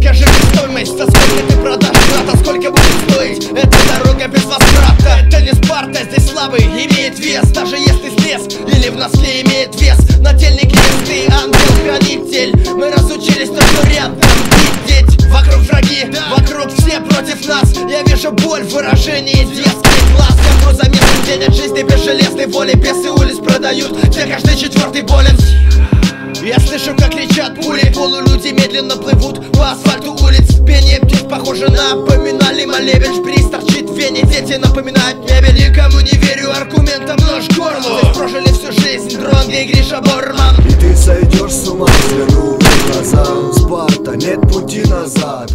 Скажи мне стоимость, за сколько ты продашь брата, сколько будет стоить Эта дорога без возврата? Это не Спарта, здесь слабый имеет вес Даже если слез или в носке имеет вес. Нательник ты, ангел-хранитель. Мы разучились только рядом видеть. Вокруг враги, вокруг все против нас. Я вижу боль в выражении детских глаз железной воли Бесы улиц продают, где каждый четвертый болен. Я слышу, как кричат пули. Полулюди медленно плывут по асфальту улиц. Пение птиц похоже на поминальный молебен. Шприц торчит в вене, дети напоминают мебель Никому не верю, аргументам нож горло Здесь прожили всю жизнь, дрон и Гриша Борман. И ты сойдешь с ума, свернул глаза. Спарта, нет пути назад,